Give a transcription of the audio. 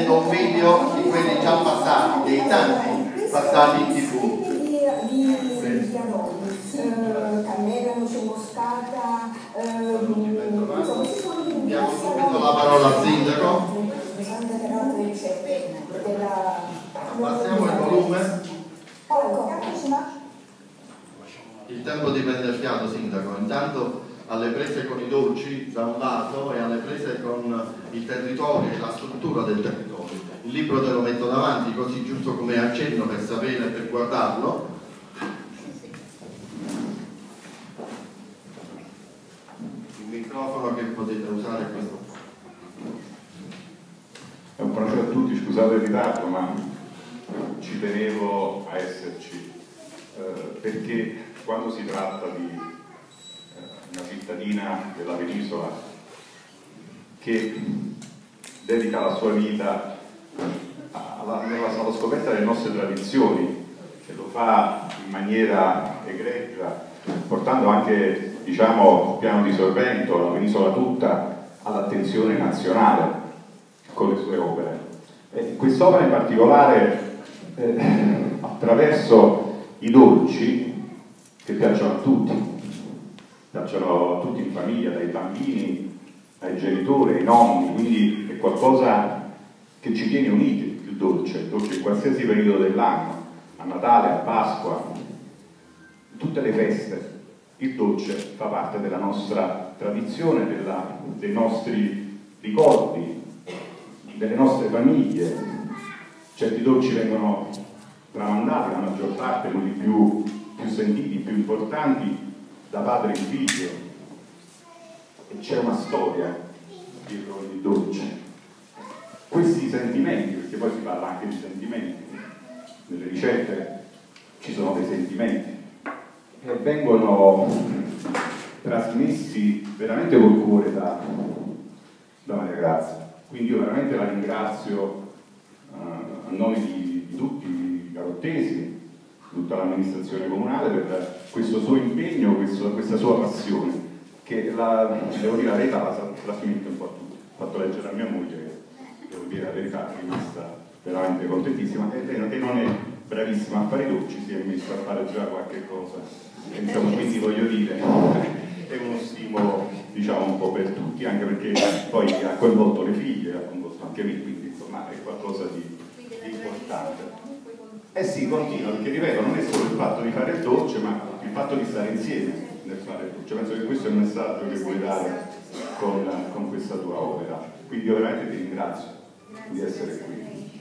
vedendo un video di quelli già passati, dei tanti passati in tv. Camera, Noce Moscata, Diamo subito la parola al sindaco. Abbassiamo il volume. Il tempo di prendere fiato, sindaco. Intanto alle prese con i dolci da un lato e alle con il territorio e la struttura del territorio. Il libro te lo metto davanti così giusto come accenno per sapere, per guardarlo. Il microfono che potete usare è questo. È un buonasera a tutti, scusate il ritardo, ma ci tenevo a esserci eh, perché quando si tratta di eh, una cittadina della penisola che dedica la sua vita alla, alla scoperta delle nostre tradizioni e lo fa in maniera egregia, portando anche diciamo, il piano di Sorrento, la penisola tutta, all'attenzione nazionale con le sue opere. E quest'opera in particolare, eh, attraverso i dolci, che piacciono a tutti, piacciono a tutti in famiglia, dai bambini ai genitori, ai nonni, quindi è qualcosa che ci tiene uniti, il dolce, il dolce in qualsiasi periodo dell'anno, a Natale, a Pasqua, in tutte le feste, il dolce fa parte della nostra tradizione, della, dei nostri ricordi, delle nostre famiglie. Certi dolci vengono tramandati, la maggior parte, quelli più, più sentiti, più importanti, da padre in figlio. E c'è una storia dietro il dolce. Questi sentimenti, perché poi si parla anche di sentimenti, nelle ricette ci sono dei sentimenti, e vengono trasmessi veramente col cuore da, da Maria Grazia. Quindi io veramente la ringrazio uh, a nome di, di tutti i carottesi, tutta l'amministrazione comunale per questo suo impegno, questo, questa sua passione, che la, devo dire la verità la trasmette un po' a tutti. Ho fatto leggere a mia moglie, devo dire la verità, è rimasta veramente contentissima e che non è bravissima a fare dolci, si è messa a fare già qualche cosa. Insomma, quindi voglio dire, è uno stimolo diciamo un po' per tutti, anche perché poi ha coinvolto le figlie, ha coinvolto anche me, quindi insomma è qualcosa di, di importante. Eh sì, continua, perché ripeto, non è solo il fatto di fare il dolce, ma il fatto di stare insieme nel fare il dolce. Penso che questo è il messaggio che vuoi dare con, con questa tua opera. Quindi io veramente ti ringrazio di essere qui.